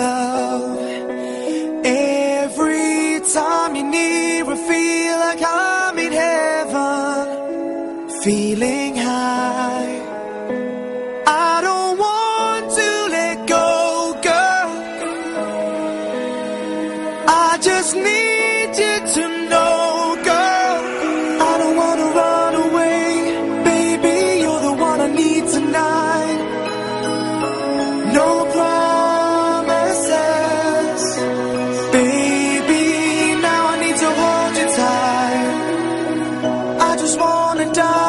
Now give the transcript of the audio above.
love. Every time you're near, I feel like I'm in heaven, feeling. just wanna die.